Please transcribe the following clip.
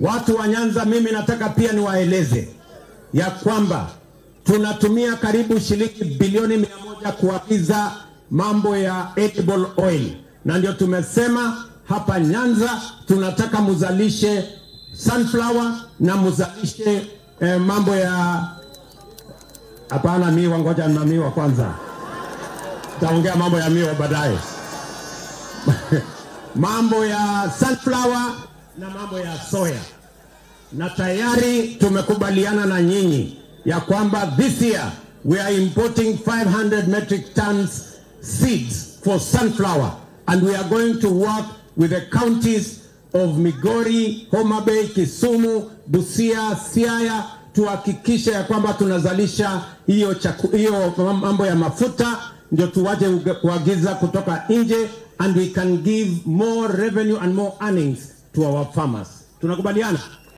Watu wa Nyanza, mimi nataka pia niwaeleze ya kwamba tunatumia karibu shilingi bilioni mia moja kuagiza mambo ya edible oil, na ndio tumesema hapa Nyanza tunataka muzalishe sunflower na muzalishe eh, mambo ya hapana, miwa. Ngoja na miwa kwanza, taongea mambo ya miwa baadaye. mambo ya sunflower na mambo ya soya, na tayari tumekubaliana na nyinyi ya kwamba this year we are importing 500 metric tons seeds for sunflower. And we are going to work with the counties of Migori, Homa Bay, Kisumu, Busia, Siaya tuhakikishe ya kwamba tunazalisha hiyo chaku, hiyo mambo ya mafuta. Ndio tuwaje kuagiza kutoka nje and we can give more revenue and more earnings to our farmers. Tunakubaliana?